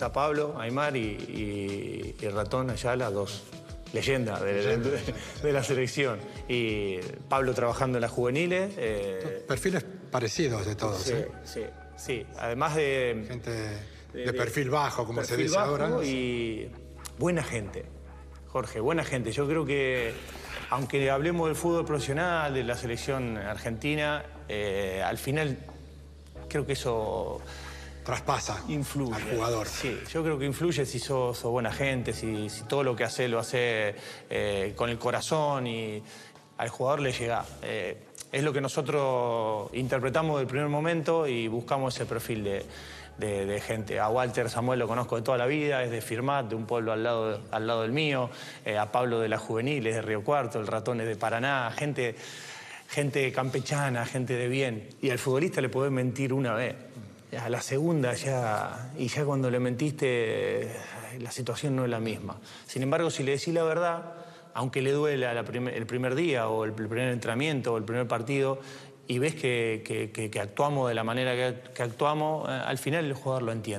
Está Pablo, Aymar y, y, y Ratón Ayala, dos leyendas de, de- de la selección. Y Pablo trabajando en las juveniles. eh, Perfiles parecidos de todos, sí, ¿eh? sí, sí. Además de... Gente de, perfil bajo, como se dice bajo ahora. Y buena gente, Jorge, buena gente. Yo creo que, aunque hablemos del fútbol profesional, de la selección argentina, eh, al final creo que eso Traspasa influye. al jugador. Sí, yo creo que influye si sos, sos buena gente, si, si todo lo que hace lo hace eh, con el corazón y al jugador le llega. Eh, es lo que nosotros interpretamos del primer momento y buscamos ese perfil de, de- de gente. A Walter Samuel lo conozco de toda la vida, es de Firmat, de un pueblo al lado, al lado del mío. Eh, a Pablo de la Juvenil, es de Río Cuarto, el ratón es de Paraná, gente, gente campechana, gente de bien. Y al futbolista le podés mentir una vez. A la segunda ya, y ya cuando le mentiste, la situación no es la misma. Sin embargo, si le decís la verdad, aunque le duela el primer día o el primer entrenamiento o el primer partido, y ves que, actuamos de la manera que, que actuamos, eh, al final el jugador lo entiende.